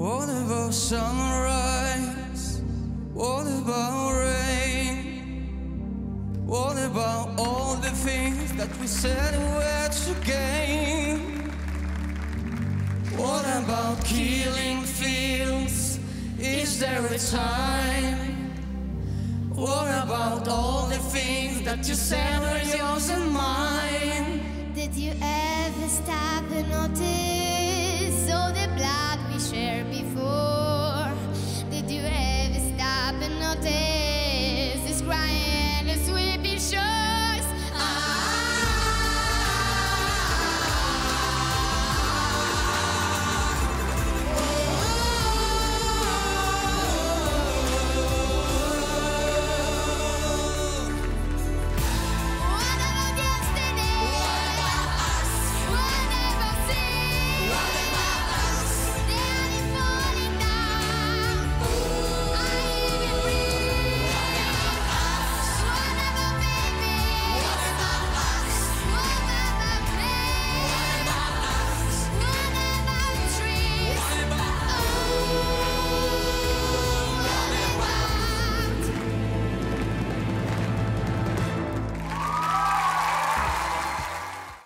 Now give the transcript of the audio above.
What about sunrise? What about rain? What about all the things that we said were to about killing fields? Is there a time? What about all the things that you said were yours and mine? Did you ever stop and notice